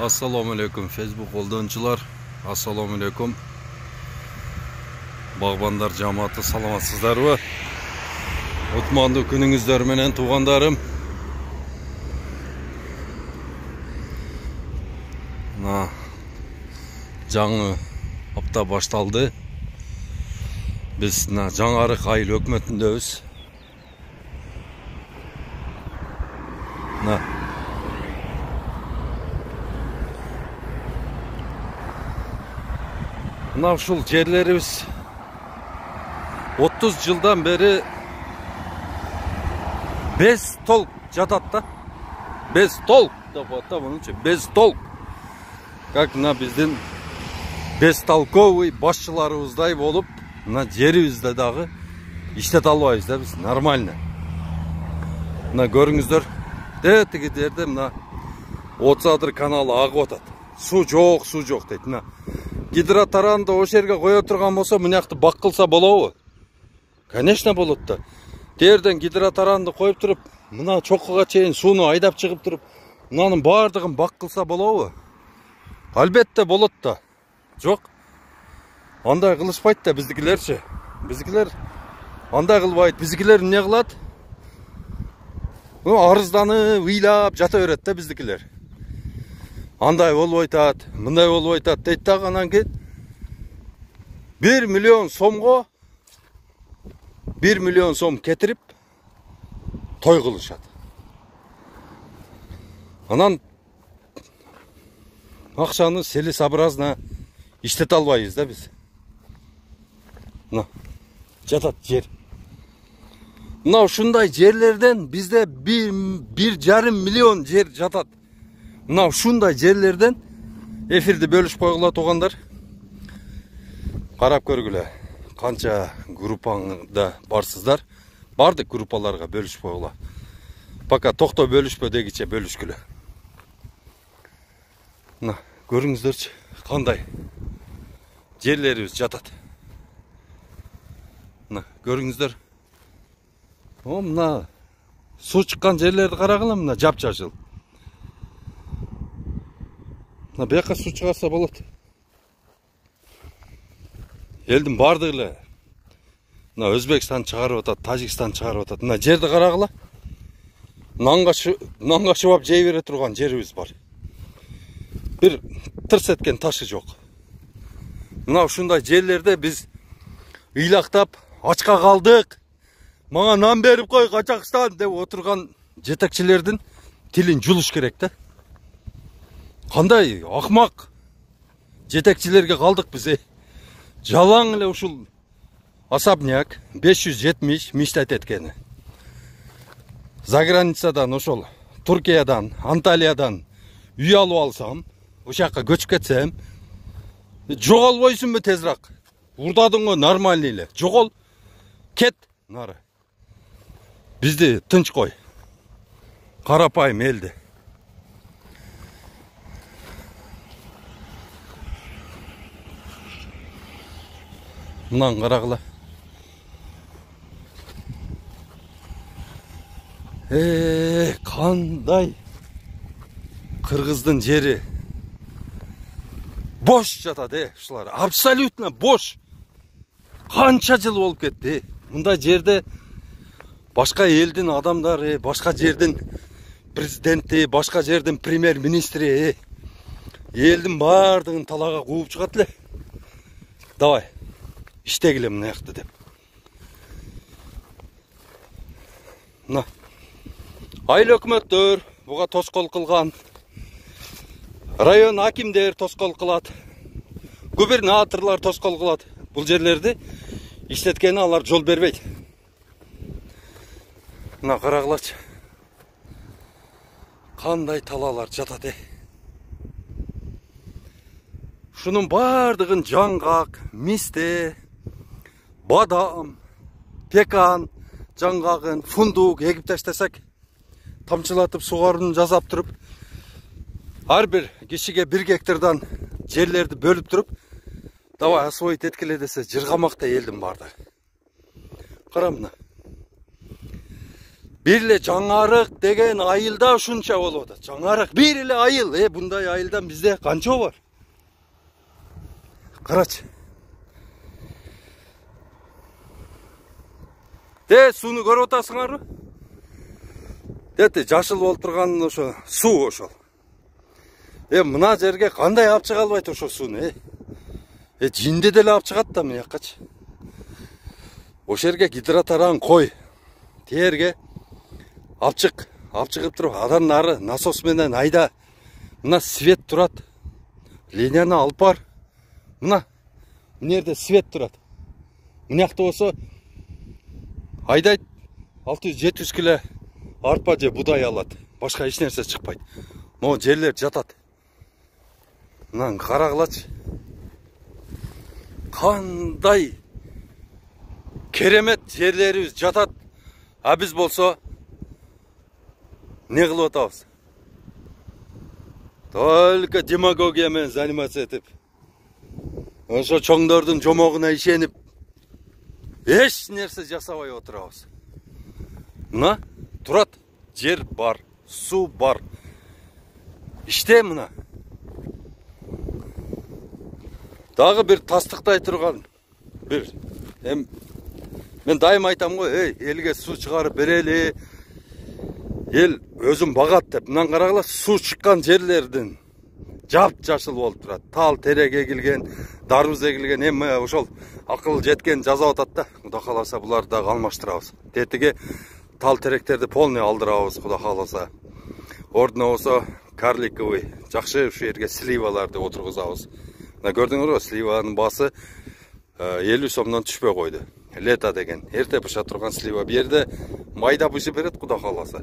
Assalamu alaikum Facebook қолданушылар. Assalamu alaikum. Бағбандар жамааты саламатсыздарбы? Утманды күніңіздер менен туғандарым. Мына жаңы апта башталды. Біз мына жаңарық айыл өкмөтүндөбүз. Мына ушул жерлерибиз 30 жылдан бери без толк жатат да без толк деп коет да мунучу без толк как мына биздин бестолковый башчыларыбыздай болуп мына жерибизде дагы иштете албайбыз да биз нормально мына көрүңүздөр де тиги жерде мына отыз каналы агып атат суу жок суу жок дейт мына гидротаранды ошол жерге кое турган болсо мына жакты бак кылса болобу конечно болот да жерден гидротаранды коюп туруп мына чокуга чейин сууну айдап чыгып туруп мынанын баардыгын бак кылса болобу албетте болот да жок андай кылышпайт да биздикилерчи биздикилер андай кылбайт биздикилер эмне кылат арызданып ыйлап жата берет да биздикилер андай болуп атат мындай болуп атат дейт дагы анан кийин бир миллион сомго бир миллион сом кетирип той кылышат. Анан акчаны целесообразно иштете албайбыз да биз. Мына жатат жер. Мына ушундай жерлерден бизде бир жарым миллион жер жатат. Мына ушундай жерлерден эфирди бөлүшүп койгула туугандар карап көргүлө канча группаңда барсыздар. Баардык группаларга бөлүшүп койгула пока токто бөлүшпө дегиче бөлүшкүлө мына көрүңүздөрчү кандай жерлерибиз жатат мына көрүңүздөр о мына суу чыккан жерлерди карагыла мына жапжашыл мына бияка суу чыгарса болот элдин баардыгы эле мына өзбекстан чыгарып атат тажикстан чыгарып атат мына жерди карагыла нанга нанга шубап жей бере турган жерибиз бар. Бир тырс эткен ташы жок мына ушундай жерлерде биз ыйлактап ачка калдык мага нан берип кой качакстан деп отурган жетекчилердин тилин жулуш керек да кандай акмак жетекчилерге калдык биз жалаң эле ушул особняк беш жүз жетимиш мечтать эткени ошол туркиядан анталиядан үй алып алсам ошол жака көчүп кетсем жоголбойсуңбу тезирээк урдадың го нормальный эле жогол кет нары. Бизди тынч кой. Карапайым элди. Мынаны қарағыла. Е қандай қырғыздың жері. Бош жатады е ушулар абсолютно бош. Қанша жыл болып кетті мындай жерде башка элдин адамдары башка жердин президенти башка жердин премьер министри элдин баардыгын талаага кууп чыгат эле давай. Мына жақты деп мына айыл өкмөттөр буга тоскоол кылган район акимдер тоскоол кылат губернаторлор тоскоол кылат бул жерлерди иштеткени алар жол бербейт мына карагылачы кандай талаалар жатат э ушунун баардыгын жаңгак мисте бадам пекан жаңғағын фундук егіп таштасак тамчылатып сугарууну жасап туруп ар бир кишиге бир гектардан жерлерди бөлүп туруп давай освоить эткиле десе жыргамак да элдин баардыгы кара мына бир эле деген айылда ушунча болуп атат жаңарык бир эле айыл э мындай айылдан бизде канча бар карачы те сууну көрүп атасыңарбы дети жашыл болуп турган ошо суу ошол. Е мына жерге кандай алып чыга албайт ошол сууну э э жинде деле алып чыгат да мынакачы ошол жерге гидротаран кой тиерге алып чык алып чыгып туруп андан нары насос менен айда. Мына свет турат линияны алып бар. Мына мына жерде свет турат мына жакта болсо айдайт алты жүз жети жүз кило арпа же будай алат. Башка эч нерсе чыкпайт. Жерлер жатат. Мынаны карагылачы. Кандай керемет жерлерибиз жатат. А биз болсо не кылып атабыз? Только демагогия менен заниматься этип. Ошо чоңдордун жомогуна ишенип эч нерсе жасабай отурабыз. Мына турат жер бар суу бар. Иште мына. Дагы бир тастыктай турган бир. Эми мен дайым айтам го эй элге суу чыгарып берели эл өзүн багат деп. Мынаны карагыла суу чыккан жерлердин жап жашыл болуп турат тал терек эгилген дарбыз эгилген эми ошол акыл жеткен жасап атат да. Кудай кааласа буларды дагы алмаштырабыз тетиги тал теректерди полный алдырабыз кудай кааласа ордуна болсо карликовый жакшы ушул жерге сливаларды отургузабыз мына көрдүңөрбү сливанын баасы элүү сомдон түшпөй койду лето деген. Эрте быша турган слива бул жерде майда бышып берет кудай кааласа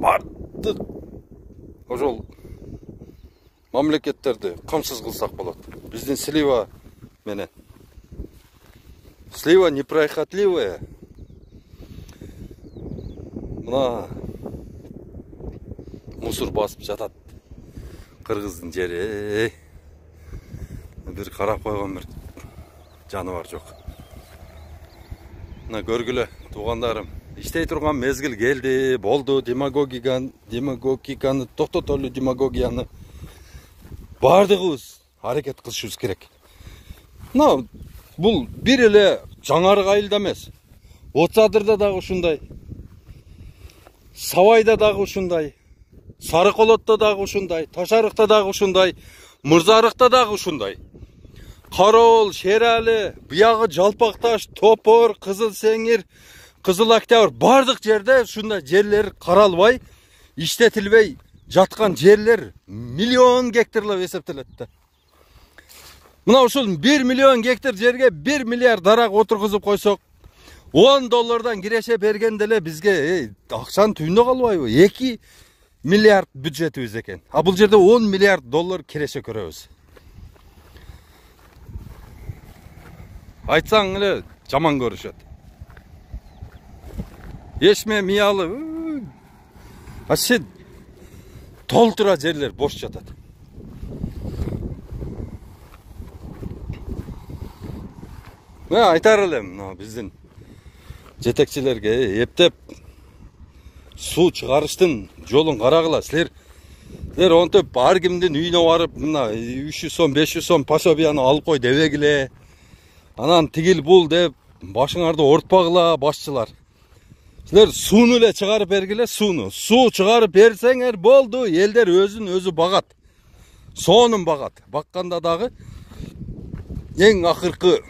баардык ошол мамлекеттерди камсыз кылсак болот. Биздин слива менен. Слива непроходливая мына мусор басып жатат кыргыздын жери. Бир карап койгон бир жаныбар жок. Мына көргүлө туугандарым иштей турган мезгил келди болду демагогиканы демагогиканы токтотолу демагогияны баардыгыбыз аракет кылышыбыз керек. Мына бул бир эле жаңарык айылда эмес отыз адырда дагы ушундай сабайда дагы ушундай сары колотто дагы ушундай таш арыкта дагы ушундай мырза арыкта дагы ушундай Қарол, шерәлі, бұяғы жалпақташ, топор, қызыл сеңір, қызыл октябрь. Бардық жерде шunda жерлер қаралбай, іштетілбей жатқан жерлер миллион гектарлап есептеледі. Мына ушул 1 миллион гектар жерге 1 миллиард дарақ отырғызып қойсақ, 10 доллардан киреше берген деле бизге акчанын түбүндө калбайбы 2 миллиард бюджетибиз экен а бул жерде 10 миллиард доллар киреше көрөбүз айтсаң эле жаман көрүшөт. Эшме миялы вообще толтура жерлер бош жатат мына айтар элем мына биздин жетекчилерге эптеп суу чыгарыштын жолун карагыла силер силер онтип ар кимдин үйүнө барып мына үч жүз сом беш жүз сом пособияны алып кой дебегиле анан тигил бул деп башыңарды ортпагыла башчылар силер сууну эле чыгарып бергиле сууну суу чыгарып берсеңер болду элдер өзүн өзү багат соонун багат бакканда дагы эң акыркы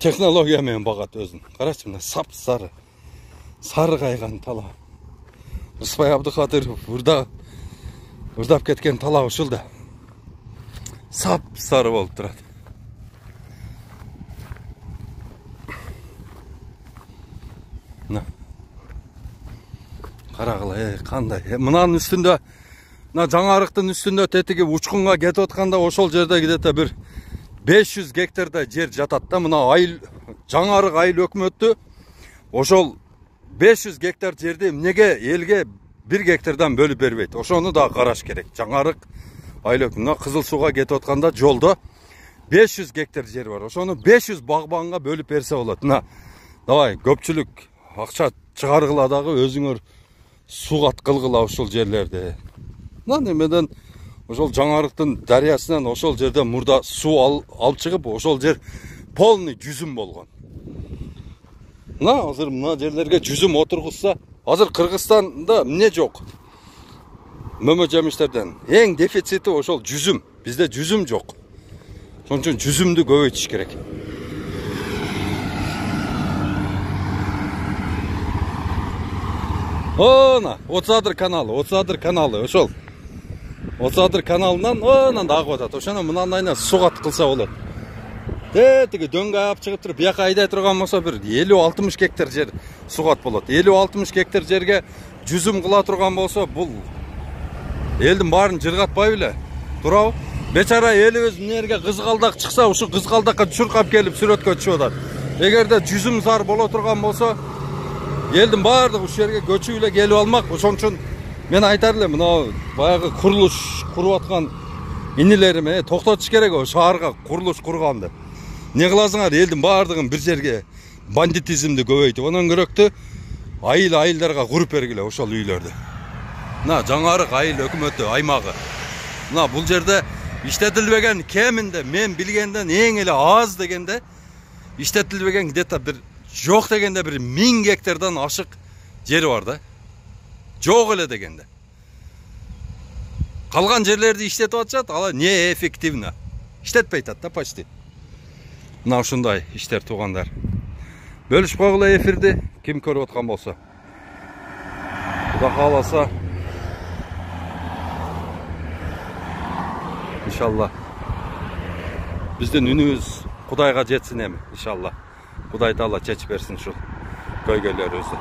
технология менен багат өзүн карачы мына сап сары кайган талаа рыспай абдыкадыров ырда ырдап кеткен талаа ушул да сап сары болуп турат карагыла э кандай мынанын үстүндө мына жаңарыктын үстүндө тетиги учкунга кетип атканда ошол жерде где то бир беш жүз гектардай жер жатат да. Мына айыл жаңарык айыл өкмөтү ошол беш жүз гектар жерди эмнеге элге бир гектардан бөлүп бербейт ошону дагы караш керек. Жаңарык айыл мына кызыл сууга кетип атканда жолдо беш жүз гектар жер бар. Ошону беш жүз багбанга бөлүп берсе болот мына давай көпчүлүк акча чыгаргыла дагы өзүңөр сугат кылгыла ошол жерлерди мына немеден ошол жаңарыктын дарыясынан ошол жерде мурда суу ал, алып чыгып ошол жер полный жүзүм болгон мына азыр мына жерлерге жүзүм отургузса азыр кыргызстанда эмне жок мөмө жемиштерден эң дефицити ошол жүзүм бизде жүзүм жок ошон үчүн жүзүмдү көбөйтүш керек. Она, отыз адыр каналы, отыз адыр каналы, ошол. Отыз адыр каналынан онан агып атат. Ошоно мынандайына сугат кылса болот. Те, тиги дөңгө алып чыгып туруп, бияка айдай турган болсо бир 50-60 гектар жер сугат болот. 50-60 гектар жерге жүзүм кыла турган болсо, бул элдин баарын жыргатпай беле? Турабы? Бечара элибиз мына кызгалдак чыкса, ушу кызгалдакка чуркап келип сүрөткө түшүп атат. Эгерде жүзүм зар боло турган болсо, елдің барлығы осы жерге көчүп эле келип алмак ошон үчүн мен айтар элем мына баягы курулуш куруп аткан инилериме токтотуш керек о шаарга курулуш курганды эмне кыласыңар элдин баардыгын бир жерге бандитизмди көбөйтүп анан керектү айыл айылдарга куруп бергиле ошол үйлөрдү мына жаңарык айыл өкмөтү аймагы мына бул жерде иштетилбеген кеминде мен билгенден эң эле аз дегенде иштетилбеген где то бир жоқ дегенде бір мың гектардан ашық жер бар да. Жоқ эле дегенде. Қалған жерлерді иштетип атышат ала не эффективно иштетпей атат да почти. Мына ушундай иштер туугандар бөлүшүп койгула эфирди ким көрүп аткан болсо кудай кааласа иншалла. Биздин үнүбүз кудайга жетсин эми иншалла. Budayda Allah çəkib versin şu Göygöl yörəsi.